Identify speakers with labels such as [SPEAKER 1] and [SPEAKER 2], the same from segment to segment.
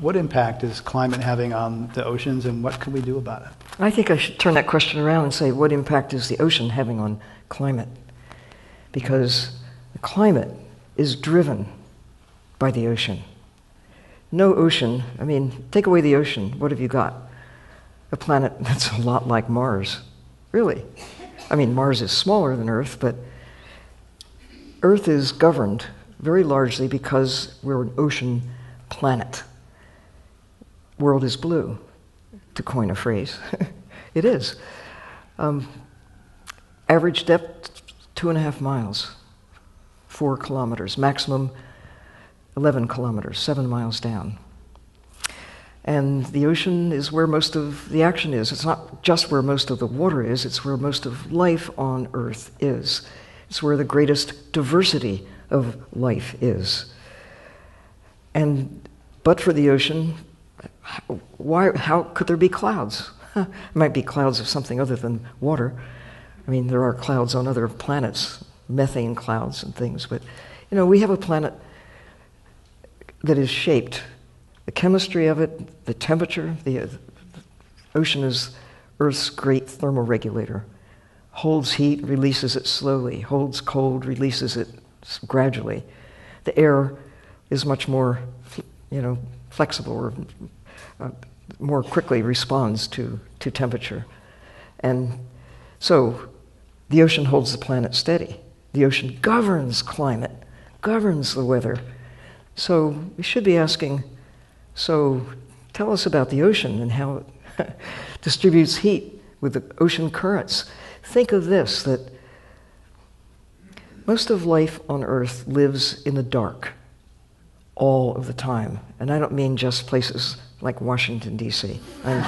[SPEAKER 1] what impact is climate having on the oceans and what can we do about it?
[SPEAKER 2] I think I should turn that question around and say, what impact is the ocean having on climate? Because the climate is driven by the ocean. No ocean, I mean, take away the ocean, what have you got? A planet that's a lot like Mars. Really. I mean, Mars is smaller than Earth, but Earth is governed very largely because we're an ocean planet. World is blue, to coin a phrase. it is. Um, average depth, two and a half miles, four kilometers. Maximum, 11 kilometers, seven miles down. And the ocean is where most of the action is. It's not just where most of the water is, it's where most of life on Earth is. It's where the greatest diversity of life is. And but for the ocean, why, how could there be clouds? it might be clouds of something other than water. I mean, there are clouds on other planets, methane clouds and things, but you know, we have a planet that is shaped. The chemistry of it, the temperature, the, uh, the ocean is Earth's great thermoregulator. Holds heat, releases it slowly. Holds cold, releases it gradually. The air is much more, you know, flexible or uh, more quickly responds to, to temperature. And so the ocean holds the planet steady. The ocean governs climate, governs the weather. So we should be asking so tell us about the ocean and how it distributes heat with the ocean currents. Think of this that most of life on Earth lives in the dark all of the time. And I don't mean just places like Washington, D.C. I'm,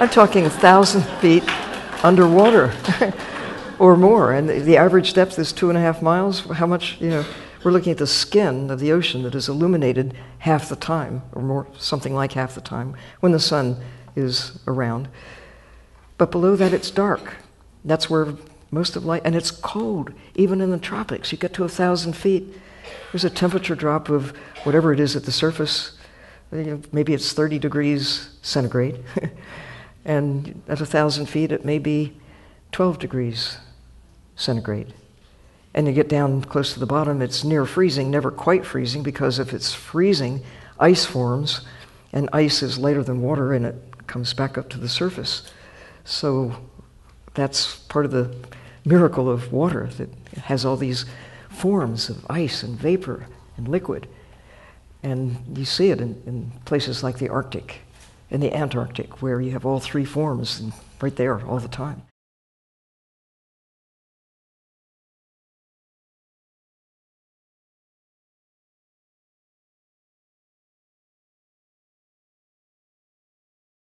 [SPEAKER 2] I'm talking a thousand feet underwater or more. And the average depth is two and a half miles. How much, you know, we're looking at the skin of the ocean that is illuminated half the time, or more, something like half the time, when the sun is around. But below that, it's dark. That's where most of light, and it's cold, even in the tropics. You get to a thousand feet, there's a temperature drop of whatever it is at the surface. Maybe it's 30 degrees centigrade. and at a thousand feet, it may be 12 degrees centigrade. And you get down close to the bottom, it's near freezing, never quite freezing, because if it's freezing, ice forms, and ice is lighter than water, and it comes back up to the surface. So that's part of the miracle of water that has all these forms of ice and vapor and liquid. And you see it in, in places like the Arctic and the Antarctic, where you have all three forms right there all the time.